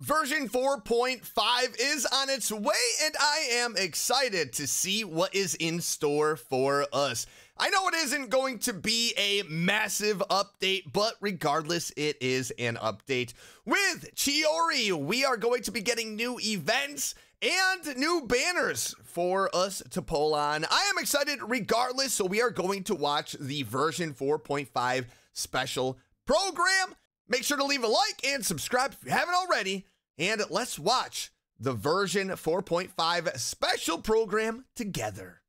Version 4.5 is on its way, and I am excited to see what is in store for us. I know it isn't going to be a massive update, but regardless, it is an update. With Chiori, we are going to be getting new events and new banners for us to pull on. I am excited regardless, so we are going to watch the version 4.5 special program. Make sure to leave a like and subscribe if you haven't already. And let's watch the version 4.5 special program together.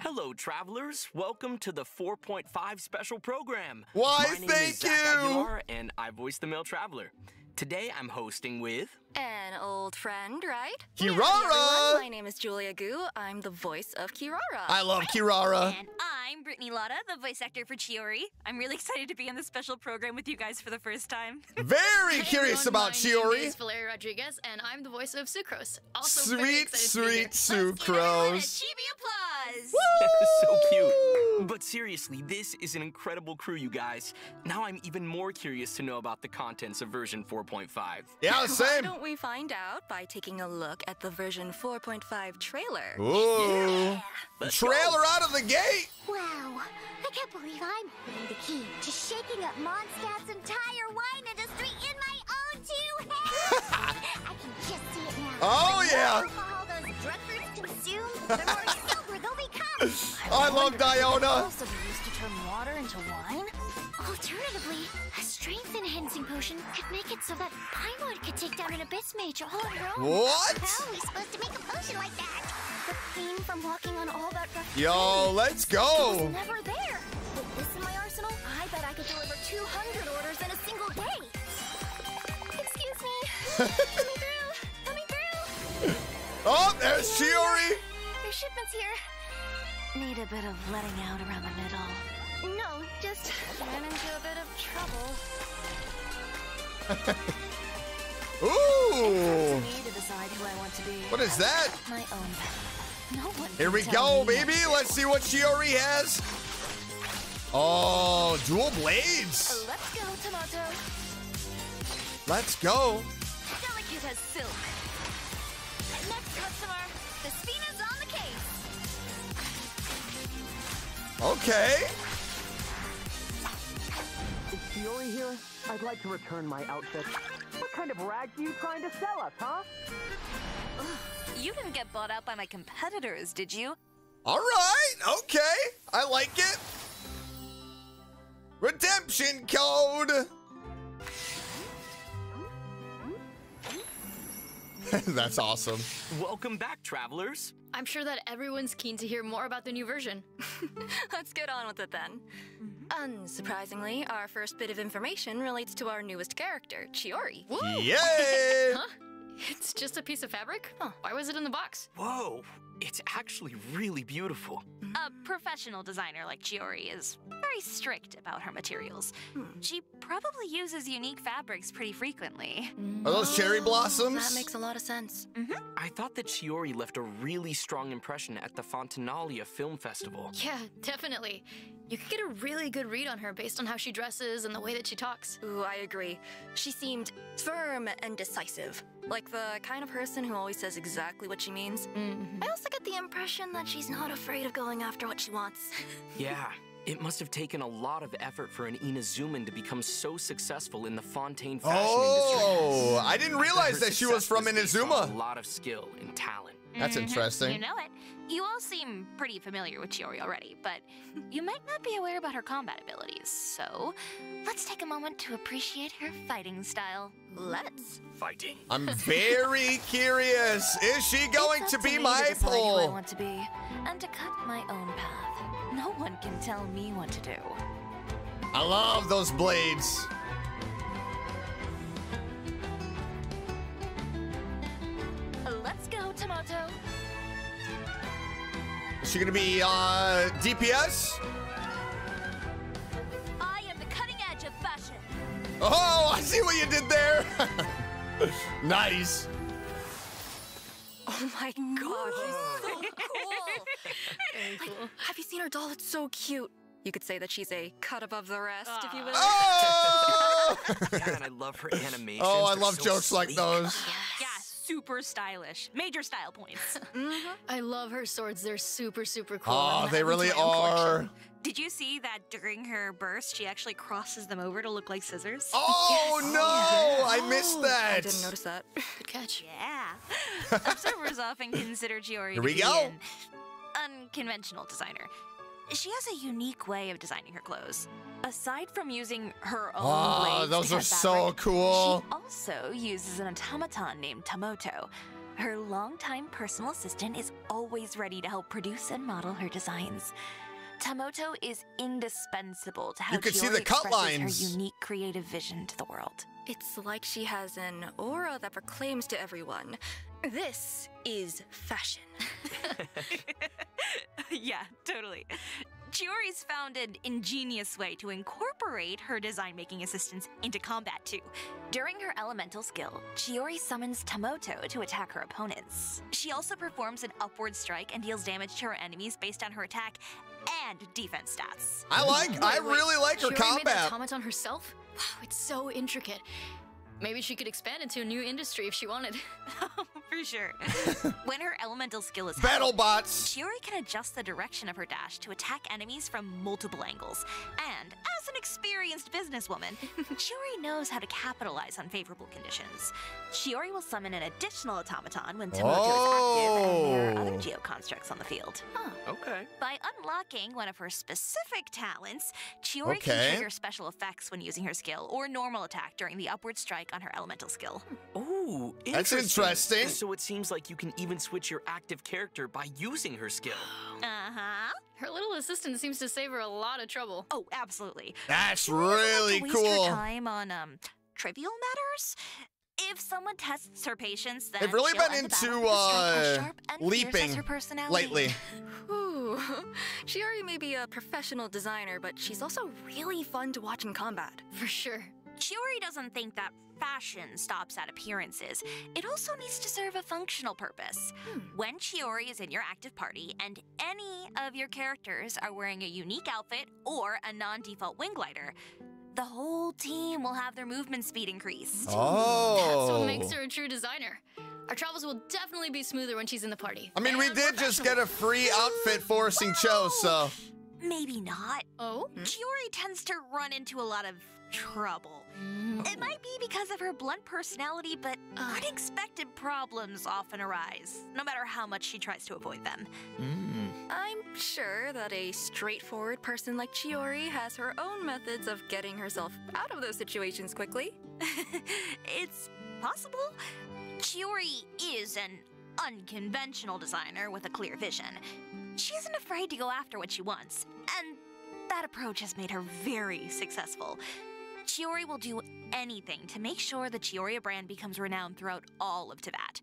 Hello, travelers. Welcome to the 4.5 special program. Why, My name thank is Zach you. Aguilar, and I voice the male traveler. Today, I'm hosting with. An old friend, right? Kirara! Hi. My name is Julia Gu. I'm the voice of Kirara. I love Kirara. And I'm Brittany Lauda, the voice actor for Chiori. I'm really excited to be on this special program with you guys for the first time. Very Hey curious everyone, about my name Chiori. is Valeria Rodriguez, and I'm the voice of Sucrose. Also very Sweet, to be here. sweet Let's give everyone a sucrose. chibi applause! so cute. But seriously, this is an incredible crew, you guys. Now I'm even more curious to know about the contents of version 4.5. Yeah, Why same. don't we find out by taking a look at the version 4.5 trailer? Ooh. Let's Trailer go. out of the gate. Wow, I can't believe I'm holding the key to shaking up Mondstadt's entire wine industry in my own two hands. I can just see it now. Oh, The yeah. alcohol those fruits consume, the more sober they'll become. I love Diona. Also be used to turn water into wine? Alternatively, a strength-enhancing potion could make it so that Paimon could take down an Abyss Mage all on her own. What? How are we supposed to make a potion like that? The pain from walking on all that rough Yo, let's It was go. never there. With this in my arsenal, I bet I could deliver 200 orders in a single day. Excuse me. Coming through. Coming through. Oh, there's Chiori. Your shipment's here. Need a bit of letting out around the middle. No, just ran into a bit of trouble. Ooh. To decide who I want to. What is that? My own. No Here we go, baby. what Let's see what Chiori has. Oh, dual blades. Let's go, Tomato. Let's go. Delicate as silk. Next customer, the Spina's on the case. Okay. Is Fiore here? I'd like to return my outfit. What kind of rags are you trying to sell us, huh? You didn't get bought out by my competitors, did you? All right. Okay. I like it. Redemption code. That's awesome. Welcome back, travelers. I'm sure that everyone's keen to hear more about the new version. Let's get on with it then. Unsurprisingly, our first bit of information relates to our newest character, Chiori. Yay! Huh? It's just a piece of fabric? Huh, why was it in the box? Whoa, it's actually really beautiful. A professional designer like Chiori is very strict about her materials. She probably uses unique fabrics pretty frequently. Are those cherry blossoms? That makes a lot of sense. I thought that Chiori left a really strong impression at the Fontinalia Film Festival. Yeah, definitely. You could get a really good read on her based on how she dresses and the way that she talks. Ooh, I agree. She seemed firm and decisive, like the kind of person who always says exactly what she means. Mm-hmm. I also get the impression that she's not afraid of going after what she wants. Yeah, it must have taken a lot of effort for an Inazuman to become so successful in the Fontaine fashion Oh, industry. I didn't realize that she was from Inazuma. A lot of skill and talent. That's Mhm, interesting. You know it. You all seem pretty familiar with Chiori already, but you might not be aware about her combat abilities. So, let's take a moment to appreciate her fighting style. Let's. Fighting. I'm very curious. Is she going It's to up be me my decide who I pole? want to be, and to cut my own path. No one can tell me what to do. I love those blades. Let's go, Tomato. Is she gonna be uh, DPS? I am the cutting edge of fashion. Oh, I see what you did there. nice. Oh my god, she's so cool. Very cool. Have you seen her doll? It's so cute. You could say that she's a cut above the rest, if you will. Oh! Oh, Yeah, and I love her animations. oh I They're love so jokes like those. Yeah, super stylish. Major style points. Mm-hmm. I love her swords. They're super, super cool. Oh, they really are. collection. Did you see that during her burst, she actually crosses them over to look like scissors? Oh no, oh I missed that. I didn't notice that. Good catch. Yeah. Observers often consider Chiori Here to we be go. an unconventional designer. She has a unique way of designing her clothes. Aside from using her own ah, Oh, blades those to are cut so cool. She also uses an automaton named Tamoto. Her longtime personal assistant is always ready to help produce and model her designs. Tamoto is indispensable to how You could see the cut expresses lines. her unique creative vision to the world. It's like she has an aura that proclaims to everyone this is fashion. yeah, totally. Chiori's found an ingenious way to incorporate her design making assistants into combat too. During her elemental skill, Chiori summons Tamoto to attack her opponents. She also performs an upward strike and deals damage to her enemies based on her attack and defense stats. I like. I Wait, wait, really like her she already made that combat. automaton herself? Wow, it's so intricate. Maybe she could expand into a new industry if she wanted. For sure. when her elemental skill is Battle held, bots. Chiori can adjust the direction of her dash to attack enemies from multiple angles. And as an experienced businesswoman, Chiori knows how to capitalize on favorable conditions. Chiori will summon an additional automaton when Tamoto is active and there are other Oh. geoconstructs on the field. Okay. By unlocking one of her specific talents, Chiori Okay. can trigger special effects when using her skill or normal attack during the upward strike on her elemental skill. Ooh, That's interesting. So it seems like you can even switch your active character by using her skill. Uh huh. Her little assistant seems to save her a lot of trouble. Oh, absolutely. That's She doesn't like really waste cool. Her time on um trivial matters. If someone tests her patience, then They've really she'll been end the into, with a strike as uh, sharp and fierce as leaping her personality. lately. Ooh, Chiori may be a professional designer, but she's also really fun to watch in combat. For sure. Chiori doesn't think that fashion stops at appearances. It also needs to serve a functional purpose. Hmm. When Chiori is in your active party and any of your characters are wearing a unique outfit or a non default wing glider, the whole team will have their movement speed increase. Oh. That's what makes her oh. a true designer. Our travels will definitely be smoother when she's in the party. I mean, we did just get a free outfit for Cho, so. Maybe not. Oh? Hmm? Chiori tends to run into a lot of trouble. Mm. It might be because of her blunt personality, but Oh. unexpected problems often arise, no matter how much she tries to avoid them. Mm. I'm sure that a straightforward person like Chiori has her own methods of getting herself out of those situations quickly. it's possible. Chiori is an unconventional designer with a clear vision. She isn't afraid to go after what she wants, and that approach has made her very successful. Chiori will do anything to make sure the Chioriya brand becomes renowned throughout all of Teyvat.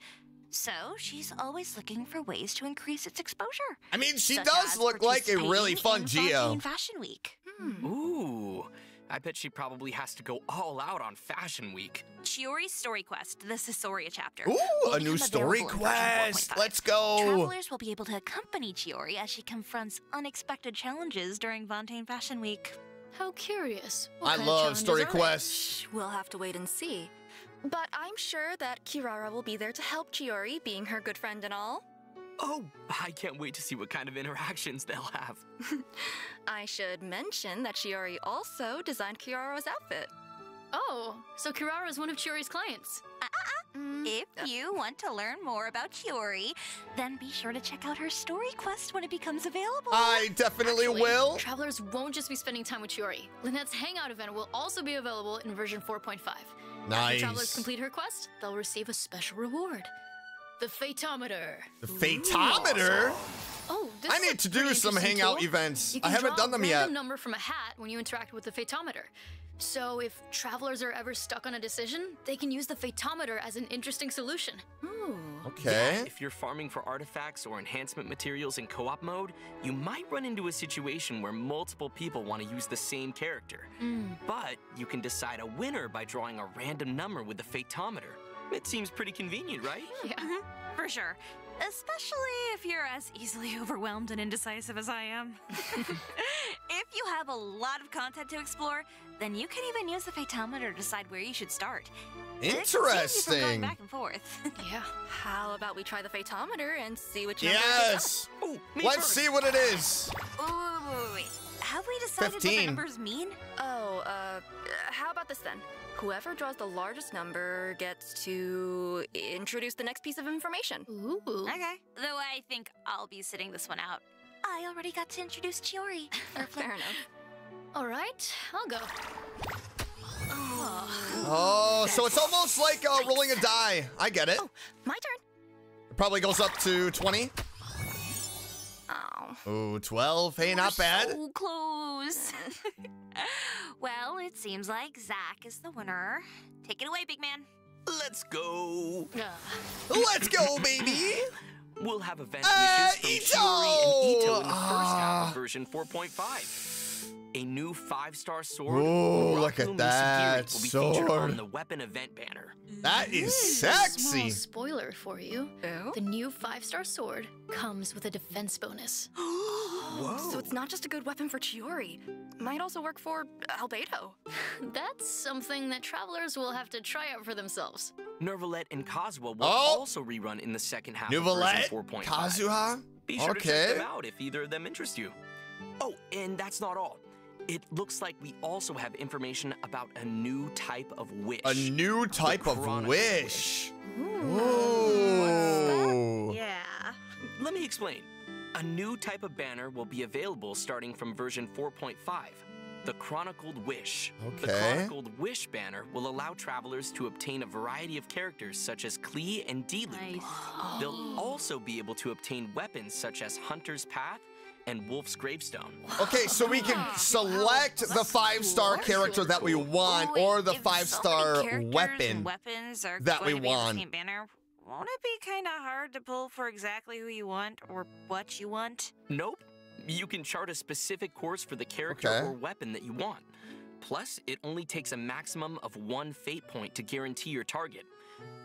So she's always looking for ways to increase its exposure. I mean, she such does look like a really participating fun in Geo. Fashion Week. Hmm. Ooh, I bet she probably has to go all out on Fashion Week. Chiori's Story Quest, the Caesoria chapter. Ooh, a new story available in version quest. Let's go. Travelers will be able to accompany Chiori as she confronts unexpected challenges during Fontaine Fashion Week. How curious. What I love story quests. We'll have to wait and see. But I'm sure that Kirara will be there to help Chiori, being her good friend and all. Oh, I can't wait to see what kind of interactions they'll have. I should mention that Chiori also designed Kirara's outfit. Oh, so Kirara is one of Chiori's clients. Mm, If you want to learn more about Chiori, then be sure to check out her Story Quest when it becomes available. I definitely Actually, will. Travelers won't just be spending time with Chiori. Lynette's Hangout event will also be available in version 4.5. Nice. After travelers complete her quest, they'll receive a special reward. The Fatometer. The Fatometer? Oh, this I need to do some hangout tool. events. I haven't done them yet. a random yet. number from a hat when you interact with the Fatometer. So if travelers are ever stuck on a decision, they can use the Fatometer as an interesting solution. Ooh. Okay. If you're farming for artifacts or enhancement materials in co op mode, you might run into a situation where multiple people want to use the same character. Hmm. But you can decide a winner by drawing a random number with the Fatometer. It seems pretty convenient, right? Yeah. Mm-hmm. For sure. Especially if you're as easily overwhelmed and indecisive as I am. if you have a lot of content to explore, then you can even use the Photometer to decide where you should start. It saves you from going Interesting. back and forth. Yeah. How about we try the photometer and see which number Yes. Oh, Let's first. see what it is. Wait, wait, wait, wait. Have we decided what the numbers mean? Oh, uh, how about this then? Whoever draws the largest number gets to introduce the next piece of information. Ooh. Okay. Though I think I'll be sitting this one out. I already got to introduce Chiori. Fair enough. All right, I'll go. Oh, oh so it's almost like uh, rolling a die. I get it. Oh, My turn. It probably goes up to 20. Oh. Ooh, 12. Hey, not We're bad. So close. well, it seems like Zach is the winner. Take it away, big man. Let's go. Uh, Let's go, baby. We'll have event Uh, wishes from Itto! Chiori and Itto in the first half Ah. of version 4.5. A new five-star sword. Ooh, Rock look at that Sakiri, will be featured sword. on the weapon event banner. That is mm, Small sexy. spoiler for you. Oh? The new five-star sword comes with a defense bonus. Whoa. So it's not just a good weapon for Chiori. Might also work for Albedo. That's something that travelers will have to try out for themselves. Neuvillette and Kazuha will Oh. also rerun in the second half Neuvillette? of version 4.5. Kazuha? Be sure to check them out if either of them interest you. Oh, and that's not all. It looks like we also have information about a new type of wish. A new type of Chronicle wish. Hmm, what's Ooh. Yeah. Let me explain. A new type of banner will be available starting from version 4.5. The Chronicled Wish. Okay. The Okay. Chronicled Wish banner will allow travelers to obtain a variety of characters such as Klee and Diluc. Nice. They'll also be able to obtain weapons such as Hunter's Path and Wolf's Gravestone. Okay, so we can select the five star That's character that we want Wait, or the five star many characters weapon. weapons are that we to be on want. banner. Won't it be kind of hard to pull for exactly who you want or what you want? Nope. You can chart a specific course for the character Okay. or weapon that you want. Plus, it only takes a maximum of one fate point to guarantee your target.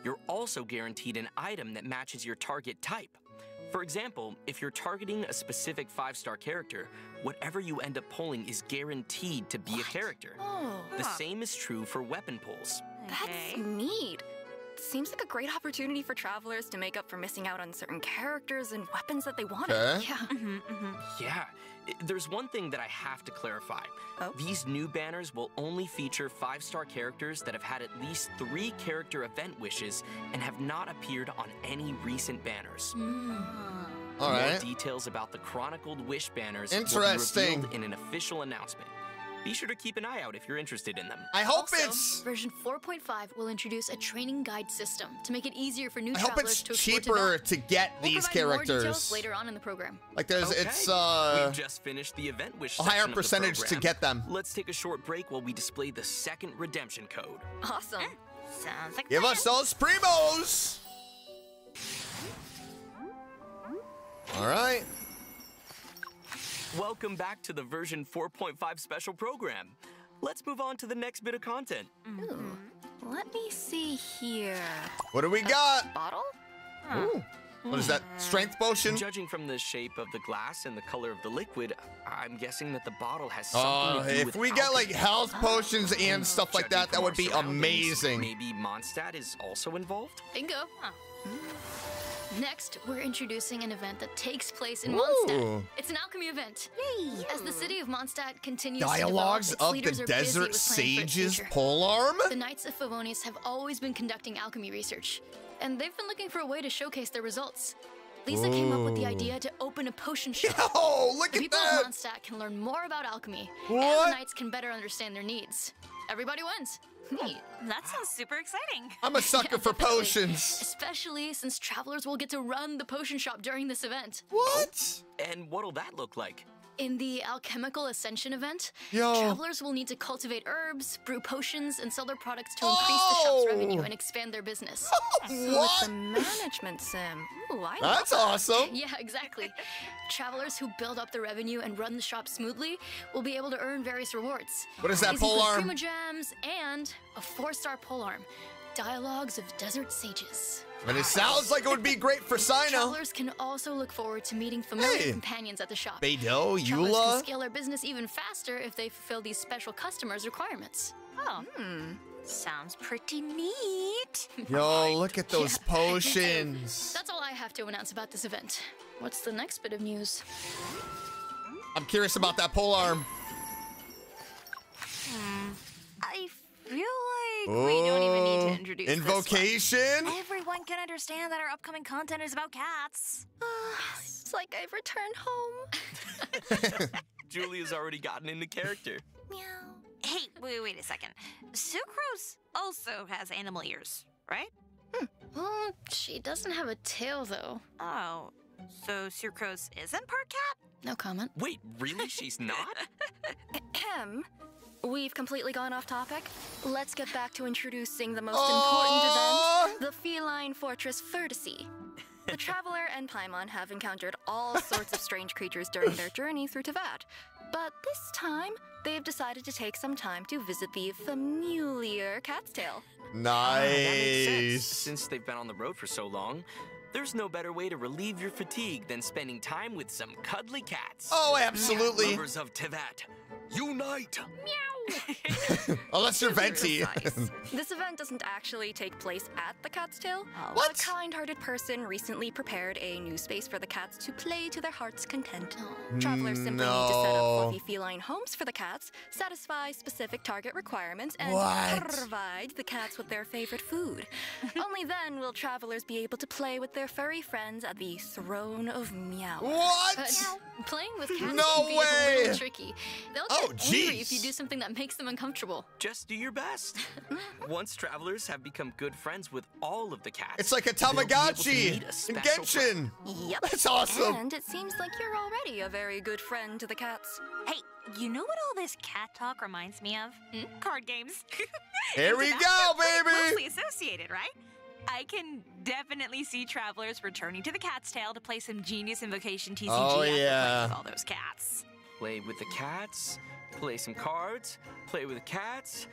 You're also guaranteed an item that matches your target type. For example, if you're targeting a specific five star character, whatever you end up pulling is guaranteed to be a character. Oh, The same is true for weapon pulls. that's Okay. neat. Seems like a great opportunity for travelers to make up for missing out on certain characters and weapons that they wanted. Okay. Yeah. Mhm, mhm. Yeah, there's one thing that I have to clarify. Oh? These new banners will only feature five star characters that have had at least three character event wishes and have not appeared on any recent banners. All More right. details about the Chronicled Wish banners Interesting. will be revealed in an official announcement. Be sure to keep an eye out if you're interested in them. I hope Also, it's. version 4.5 will introduce a training guide system to make it easier for new I hope travelers it's to explore cheaper Teyvat. to get We'll these provide more details characters. later on in the program. Like there's, Okay, it's uh, We've just finished the event wish a higher section of the percentage to get them. Let's take a short break while we display the second redemption code. Awesome. Sounds like Give us those primos. All right. Welcome back to the version 4.5 special program. Let's move on to the next bit of content. Ooh. Let me see here. What do we got? Bottle? Ooh. What is that? Strength potion? Judging from the shape of the glass and the color of the liquid, I'm guessing that the bottle has something Uh, to do if with we get like health potions and stuff like that, that would be amazing. Maybe Mondstadt is also involved? Bingo. Huh. Next, we're introducing an event that takes place in Ooh. Mondstadt. It's an alchemy event. Yay. As the city of Mondstadt continues Dialogues to develop, of its the leaders are busy Desert with planning for its Sages future. polearm? The Knights of Favonius have always been conducting alchemy research, and they've been looking for a way to showcase their results. Lisa came up with the idea to open a potion shop. Oh, look The at people that! of Mondstadt can learn more about alchemy, and the Knights can better understand their needs. Everybody wins. Neat. That sounds super exciting. I'm a sucker for Definitely. potions. Especially since travelers will get to run the potion shop during this event. What? And what'll that look like? In the Alchemical Ascension event, Yo. travelers will need to cultivate herbs, brew potions, and sell their products to increase the Oh. shop's revenue and expand their business. So it's a management sim. Ooh, I That's that. awesome. yeah, exactly. Travelers who build up the revenue and run the shop smoothly will be able to earn various rewards. What is that These include polearm? Primogems and a four-star polearm. Dialogues of Desert Sages. And it sounds like it would be great for Cyno. Travelers can also look forward to meeting familiar Hey. companions at the shop. Beidou, Travelers can scale their business even faster if they fulfill these special customers' requirements. Oh. Hmm. Sounds pretty neat. Yo, look at those Yeah, potions. That's all I have to announce about this event. What's the next bit of news? I'm curious about that pole arm. Hmm. I feel like we don't even need to Oh, introduce this one. Invocation? Everyone can understand that our upcoming content is about cats. It's like I've returned home. Julia's already gotten into character. Meow. Hey, wait, wait a second. Sucrose also has animal ears, right? Hmm. Well, she doesn't have a tail, though. Oh, so Sucrose isn't part cat? No comment. Wait, really? She's not? Ahem. We've completely gone off topic. Let's get back to introducing the most Aw. important event the Feline Fortress Vertice. The Traveler and Paimon have encountered all sorts of strange creatures during their journey through Teyvat. But this time, they've decided to take some time to visit the familiar Cat's Tail. Ah, That makes sense. Nice. Since they've been on the road for so long, there's no better way to relieve your fatigue than spending time with some cuddly cats. Oh, absolutely. Lovers of Teyvat, unite! Unless you're Venti. This event doesn't actually take place at the Cat's Tail. What? A kind-hearted person recently prepared a new space for the cats to play to their heart's content. Travelers simply need to set up fluffy feline homes for the cats, satisfy specific target requirements, and What? provide the cats with their favorite food. Only then will travelers be able to play with their furry friends at the Throne of Meow. What? Uh, playing with cats No can be a way! little tricky. They'll Oh, get angry if you do something that makes them uncomfortable. Just do your best. Once travelers have become good friends with all of the cats, It's like a they'll be Tamagotchi a in special friend. Genshin. Yep. That's awesome. And it seems like you're already a very good friend to the cats. Hey, you know what all this cat talk reminds me of? Hmm? Card games. Here we go, not baby. Closely associated, right? I can definitely see travelers returning to the cat's tail to play some genius invocation TCG Oh, after playing yeah. with all those cats. Play with the cats, play some cards, play with the cats,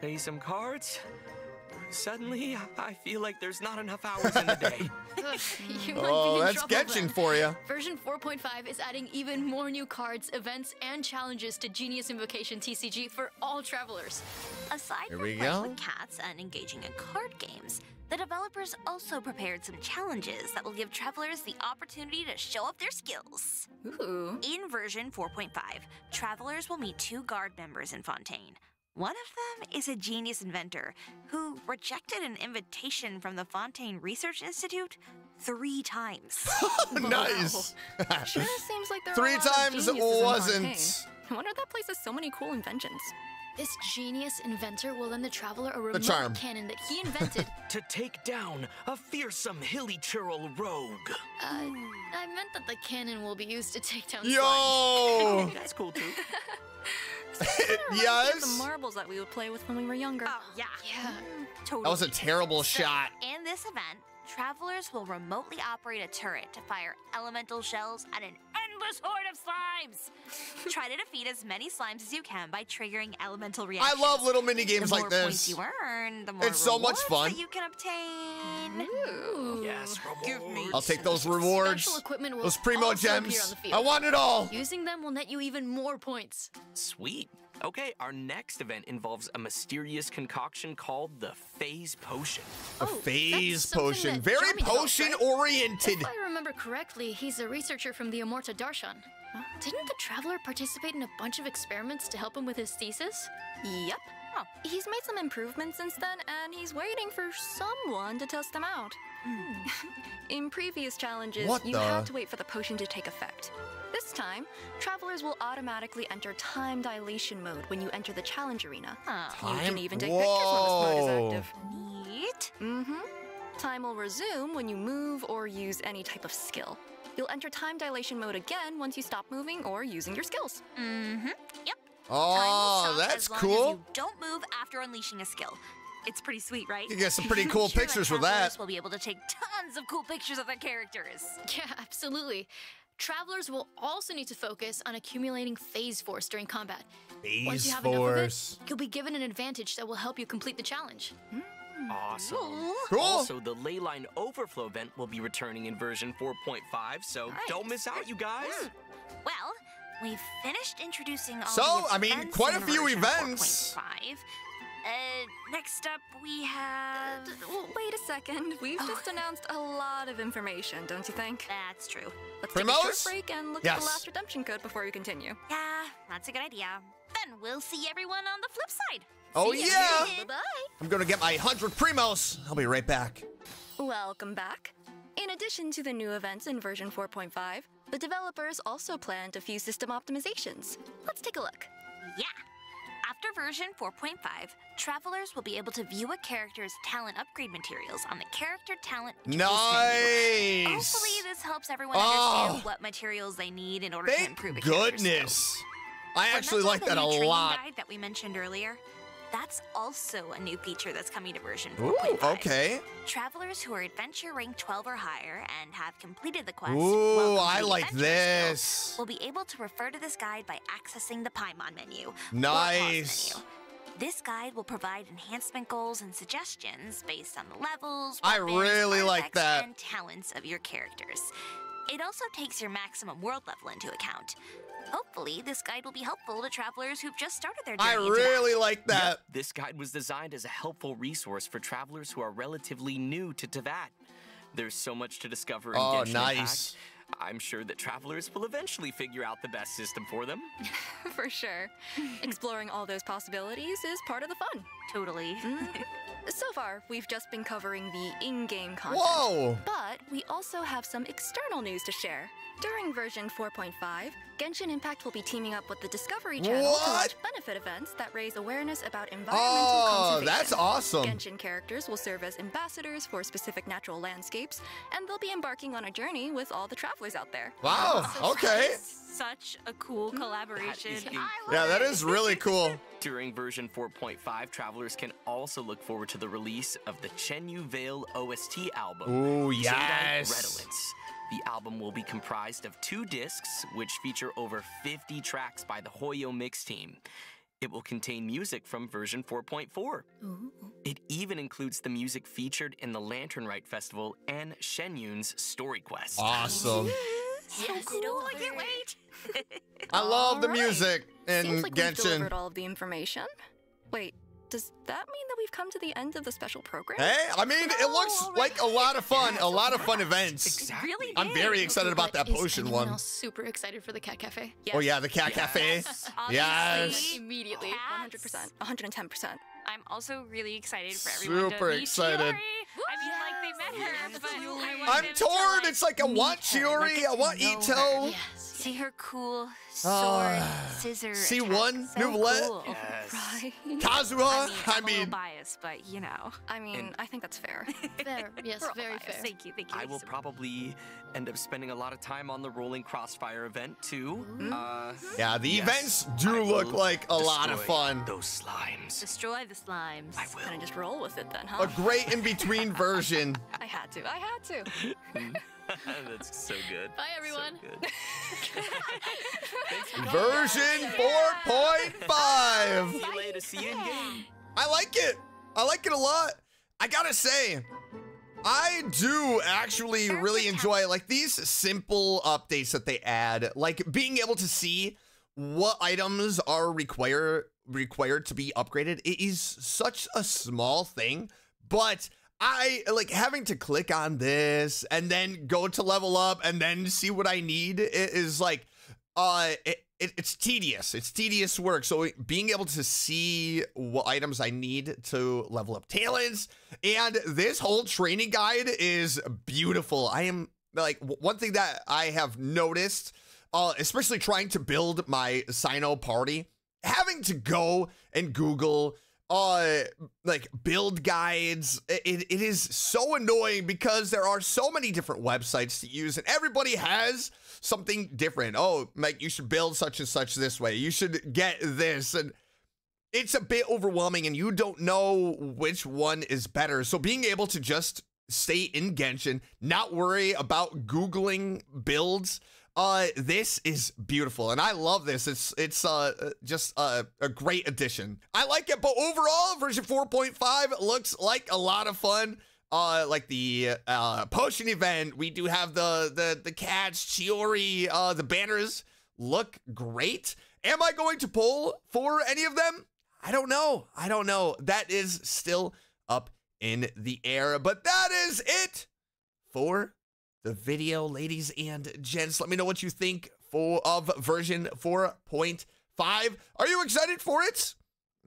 play some cards. Suddenly, I feel like there's not enough hours in the day. You might Oh, be in that's trouble Genshin then. for you. Version 4.5 is adding even more new cards, events, and challenges to Genius Invocation TCG for all travelers. Aside Here from we playing go. with cats and engaging in card games, the developers also prepared some challenges that will give travelers the opportunity to show off their skills. Ooh. In version 4.5, travelers will meet two guard members in Fontaine. One of them is a genius inventor who rejected an invitation from the Fontaine Research Institute three times. nice. Sure seems like there Three are a lot times geniuses wasn't. Fontaine. I wonder if that place has so many cool inventions. This genius inventor will lend the traveler a remote charm. cannon that he invented. to take down a fearsome hilichurl rogue. uh, I meant that the cannon will be used to take down. Yo. That's cool too. yes. The marbles that we would play with when we were younger. oh, yeah. Yeah. Totally. That was a terrible So, shot. In this event, travelers will remotely operate a turret to fire elemental shells at an endless horde of slimes. Try to defeat as many slimes as you can by triggering elemental reactions. I love little mini the games more like points this. you earn, the more It's so much rewards fun. that you can obtain. Ooh. Yes, Give me- rewards. I'll take those rewards. Special equipment will Those primo also on gems. the field. I want it all. Using them will net you even more points. Sweet. Okay, our next event involves a mysterious concoction called the Phase Potion. A Oh, phase potion. Very Jeremy developed, potion right? oriented. If I remember correctly, he's a researcher from the Amurta Darshan. Didn't the Traveler participate in a bunch of experiments to help him with his thesis? Yep. Oh. He's made some improvements since then, and he's waiting for someone to test them out. Hmm. In previous challenges, What you the- had to wait for the potion to take effect. This time, travelers will automatically enter time dilation mode when you enter the challenge arena. Huh. You can even take pictures when the mode is active. Neat. Mm-hmm. Time will resume when you move or use any type of skill. You'll enter time dilation mode again once you stop moving or using your skills. Mm-hmm. Yep. Oh, stop that's as long As cool. you don't move after unleashing a skill. It's pretty sweet, right? You get some pretty cool I'm sure pictures with travelers that. We'll be able to take tons of cool pictures of their characters. Yeah, absolutely. Travelers will also need to focus on accumulating phase force during combat. Once Phase you have enough of it, force. you'll be given an advantage that will help you complete the challenge. Hmm. Awesome. Cool. Also, the Leyline Overflow event will be returning in version 4.5, so don't miss out, you guys. Hmm. Well, we've finished introducing all So, the So, I mean, quite a few events. 4.5. Uh, next up we have. Well, wait a second. We've Oh. just announced a lot of information, don't you think? That's true. Let's take a short break and look at the last redemption code before we continue. Yeah, that's a good idea. Then we'll see everyone on the flip side. Oh, See yeah. Bye-bye. I'm gonna get my 100 primos. I'll be right back. Welcome back. In addition to the new events in version 4.5, the developers also planned a few system optimizations. Let's take a look. Yeah. After version 4.5, travelers will be able to view a character's talent upgrade materials on the character talent choice menu. Nice. Hopefully, this helps everyone Oh. understand what materials they need in order to improve a character's goodness. I actually Remember like that a lot. Guide that we mentioned earlier. That's also a new feature that's coming to version Ooh, 4.5. okay. Travelers who are adventure rank 12 or higher and have completed the quest. Ooh, I like this. Will be able to refer to this guide by accessing the Paimon menu. Nice. menu. This guide will provide enhancement goals and suggestions based on the levels, I really like that. and talents of your characters. It also takes your maximum world level into account. Hopefully, this guide will be helpful to travelers who've just started their journey I really that. like that. Yep, this guide was designed as a helpful resource for travelers who are relatively new to Teyvat. There's so much to discover oh, in Oh, Genshin nice. Impact. I'm sure that travelers will eventually figure out the best system for them. For sure. Exploring all those possibilities is part of the fun. Totally. So far, we've just been covering the in-game content. Whoa. But we also have some external news to share. During version 4.5, Genshin Impact will be teaming up with the Discovery Channel to What? launch benefit events that raise awareness about environmental Oh, conservation. that's awesome. Genshin characters will serve as ambassadors for specific natural landscapes, and they'll be embarking on a journey with all the travelers out there. Wow. Okay. Such a cool collaboration. is I Yeah, that is really cool. During version 4.5, travelers can also look forward to the release of the Chenyu Vale OST album. Ooh, Jadeite yes. Redolence. The album will be comprised of two discs, which feature over 50 tracks by the Hoyo Mix team. It will contain music from version 4.4. It even includes the music featured in the Lantern Rite Festival and Xianyun's Story Quest. Awesome. so cool. I can't wait. I love the All right. music in Seems like we've Genshin. delivered all of the information. Wait, does that mean that we've come to the end of the special program? Hey, I mean, it looks already. like a lot of fun, a lot of fun events. Exactly. Really I'm very excited about that potion anyone one. else super excited for the cat cafe? Oh yeah, the cat cafe. Yes. Obviously, Immediately. cats. 100%. 110%. I'm also really excited for everyone Super to meet excited. Chiori. I mean, like they met her, but I want I'm them to, torn. like, It's like I want meet her, like, Chiori, get I want know Itto. her. Yes. See her cool sword, Ah. scissor. See attack. one, so Nouvelle? Cool. Yes. Right. Kazuha. I mean, I I'm a little mean, biased, but you know. I mean, And- I think that's fair. Fair. Yes, very biased. fair. Thank you, thank you. I will probably end up spending a lot of time on the Rolling Crossfire event too. Uh, yeah, the yes, events I do look like a lot of destroy fun. Those slimes. destroy the slimes. I Gonna will. just roll with it then, huh? A great in between version. I had to. I had to. That's so good. Bye, So everyone. good. Thanks for coming. Version 4.5. See you later. See you in game. I like it. I like it a lot. I gotta say, I do actually really enjoy like these simple updates that they add, like being able to see what items are require required to be upgraded. It is such a small thing, but I like having to click on this and then go to level up and then see what I need is like uh it, it, it's tedious. It's tedious work. So being able to see what items i need to level up talents and this whole training guide is beautiful. I am like one thing that i have noticed uh especially trying to build my Cyno party having to go and google uh like build guides. It, it is so annoying because there are so many different websites to use and everybody has something different. Oh like you should build such and such this way. You should get this. And it's a bit overwhelming and you don't know which one is better. So being able to just stay in genshin not worry about googling builds Uh, this is beautiful, and I love this. It's it's uh just a, a great addition. I like it, but overall, version 4.5 looks like a lot of fun. Uh, like the uh potion event, we do have the the the cats, Chiori, uh, the banners look great. Am I going to pull for any of them? I don't know. I don't know. That is still up in the air, but that is it for the video, ladies and gents. Let me know what you think for of version 4.5. Are you excited for it?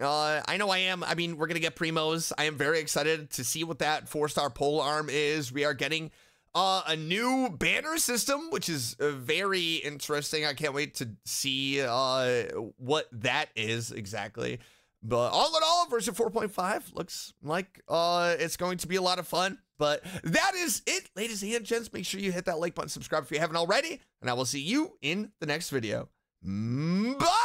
Uh, I know I am. I mean, we're gonna get primos. I am very excited to see what that four-star pole arm is. We are getting uh, a new banner system, which is uh, very interesting. I can't wait to see uh, what that is exactly. But all in all, version 4.5 looks like uh, it's going to be a lot of fun. But that is it, ladies and gents. Make sure you hit that like button, subscribe if you haven't already, and I will see you in the next video. Bye!